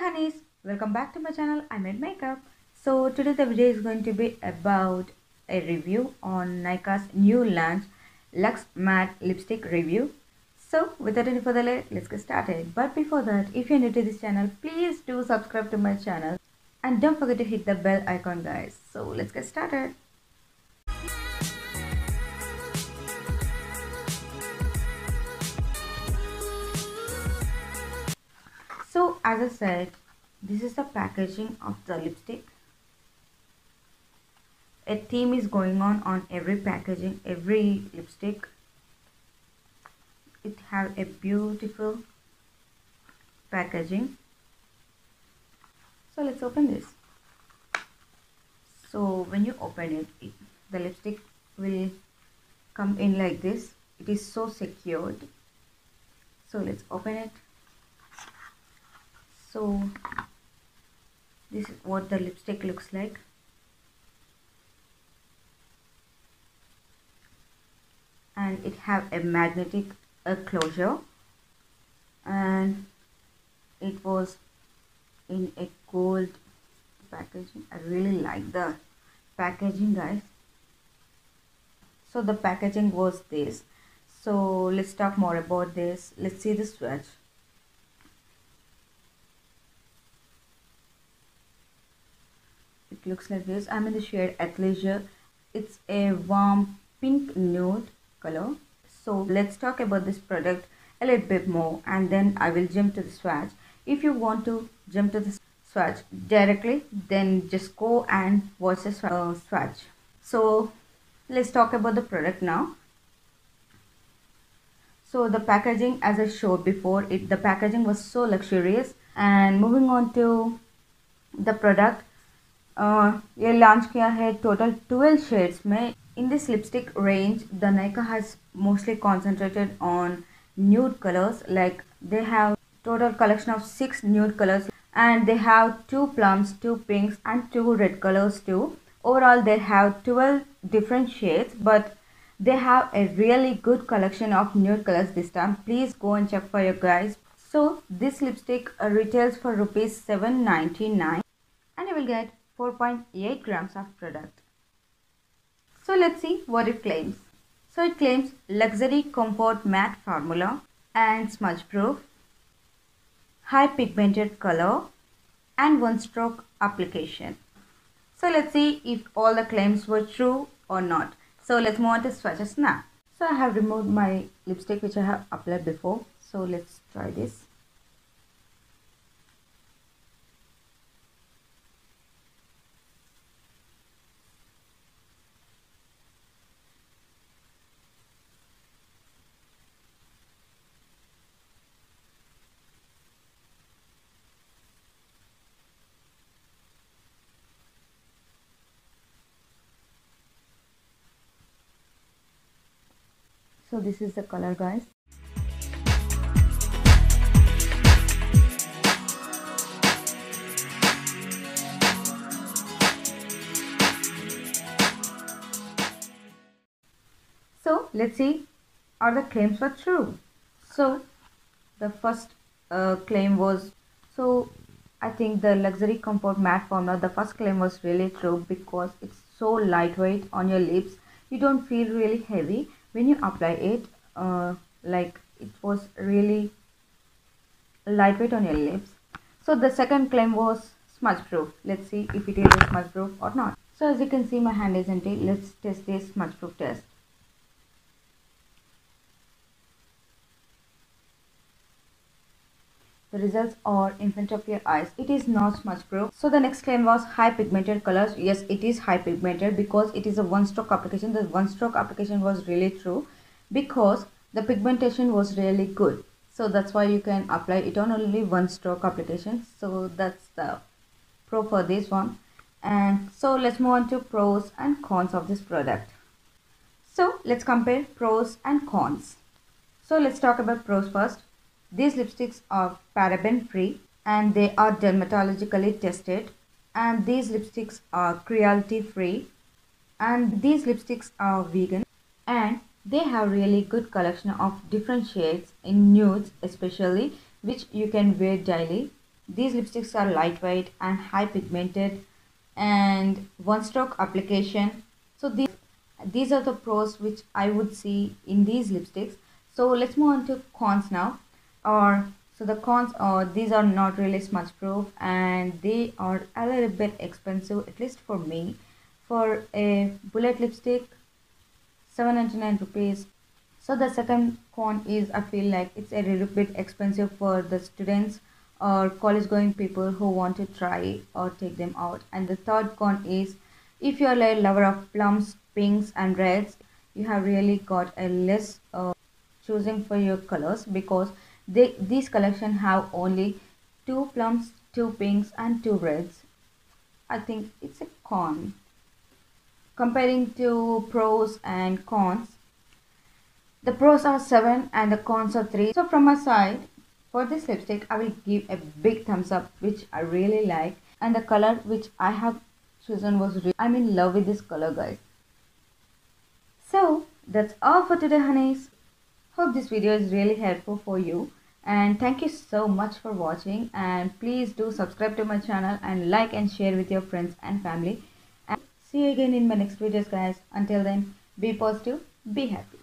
honeys, welcome back to my channel I made makeup. So today the video is going to be about a review on Nykaa's new launch Luxe Matte Lipstick review. So without any further delay, let's get started. But before that, if you're new to this channel, please do subscribe to my channel and don't forget to hit the bell icon guys. So let's get started. As I said, this is the packaging of the lipstick. A theme is going on on every packaging, every lipstick. It have a beautiful packaging. So let's open this. So when you open it, it the lipstick will come in like this. It is so secured. So let's open it so this is what the lipstick looks like. And it have a magnetic uh, closure. And it was in a gold packaging. I really like the packaging guys. So the packaging was this. So let's talk more about this. Let's see the swatch it looks like this. I'm in the shade athleisure. It's a warm pink nude color. So let's talk about this product a little bit more and then i will jump to the swatch. If you want to jump to the swatch directly then just go and watch the uh, swatch. So let's talk about the product now. So the packaging as i showed before it the packaging was so luxurious. And moving on to the product ये launch किया है total twelve shades में in this lipstick range the Nykaa has mostly concentrated on nude colors like they have total collection of six nude colors and they have two plums two pinks and two red colors too overall they have 12 different shades but they have a really good collection of nude colors this time please go and check for your guys so this lipstick retails for rupees 7.99 and you will get 4.8 grams of product. So let's see what it claims. So it claims luxury comfort matte formula and smudge proof, high pigmented color and one stroke application. So let's see if all the claims were true or not. So let's move on to swatches now. So I have removed my lipstick which I have applied before. So let's try this. So this is the color guys. So let's see are the claims were true? So the first uh, claim was so I think the luxury comfort matte formula the first claim was really true because it's so lightweight on your lips. You don't feel really heavy when you apply it uh, like it was really lightweight on your lips. So the second claim was smudge proof. Let's see if it is smudge proof or not. So as you can see my hand is empty. Let's test this smudge proof test the results are in front of your eyes. It is not much proof so the next claim was high pigmented colors. Yes it is high pigmented because it is a one stroke application. The one stroke application was really true because the pigmentation was really good. So that's why you can apply it on only one stroke application. So that's the pro for this one. And so let's move on to pros and cons of this product. So let's compare pros and cons. So let's talk about pros first these lipsticks are paraben free and they are dermatologically tested. And these lipsticks are cruelty free and these lipsticks are vegan. And they have really good collection of different shades in nudes especially which you can wear daily. These lipsticks are lightweight and high pigmented and one stroke application. So these these are the pros which I would see in these lipsticks. So let's move on to cons now or so the cons are these are not really smudge proof and they are a little bit expensive at least for me. For a bullet lipstick 799 rupees. So the second con is i feel like it's a little bit expensive for the students or college going people who want to try or take them out. And the third con is if you're a lover of plums pinks and reds you have really got a less uh, choosing for your colors because they these collection have only two plums two pinks and two reds. I think it's a con. Comparing to pros and cons the pros are 7 and the cons are 3 so from my side for this lipstick i will give a big thumbs up which i really like. And the color which i have chosen was really, i'm in love with this color guys. So that's all for today honeys. Hope this video is really helpful for you and thank you so much for watching. And please do subscribe to my channel and like and share with your friends and family. And see you again in my next videos guys. Until then be positive be happy